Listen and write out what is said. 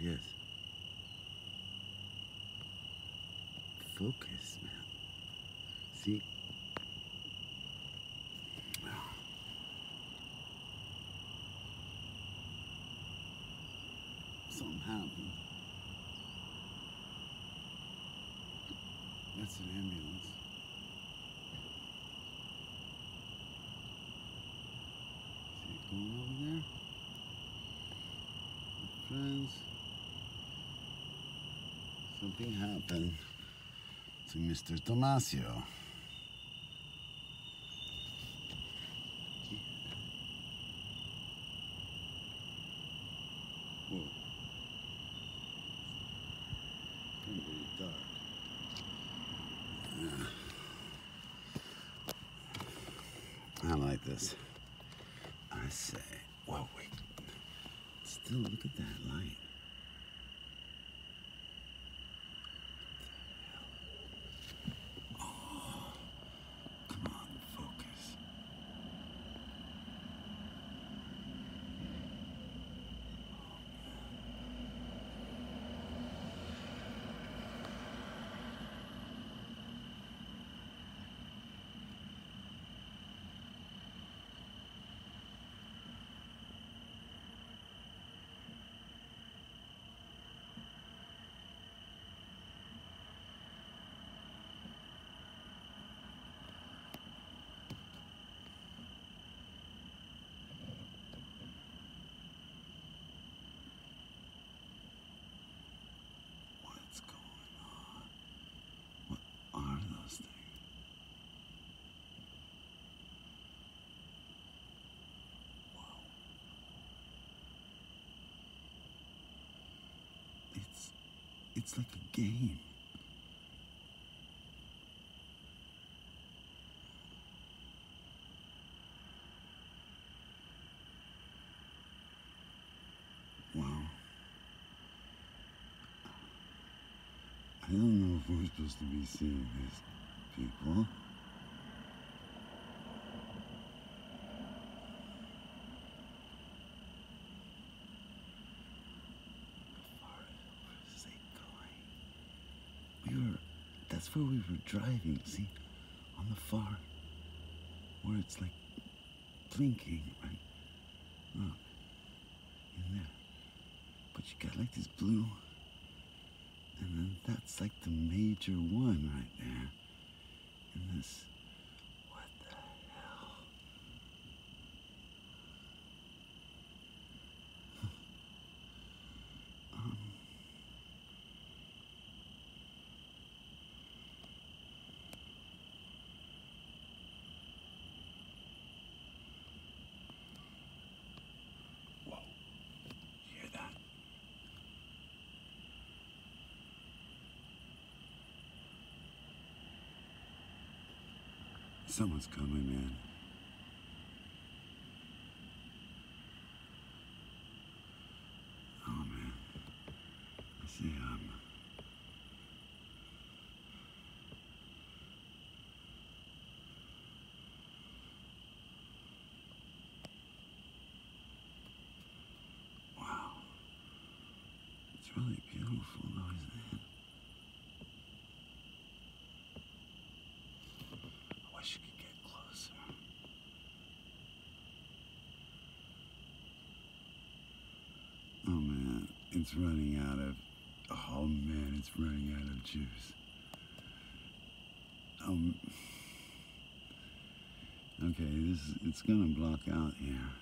yes. Focus, man. See? Something happened. That's an ambulance. See it going over there? Friends. Something happened to Mr. Tomasio. I like this. I say, whoa, wait. Still, look at that light. Oh, come on, focus. What's going on? What are those things? Whoa. It's it's like a game. Wow. I don't know if we're supposed to be seeing this, people. Where's it going? We were, that's where we were driving, see? On the far, where it's like blinking, right? Look, in there. But you got like this blue and then that's like the major one right there. And this, what the hell? um, whoa, you hear that? Someone's coming, man. Oh, man. I see him. Wow. It's really beautiful, though, isn't it? Wish you could get closer. Oh man, it's running out of. Oh man, it's running out of juice. Um. Okay, this it's gonna block out here.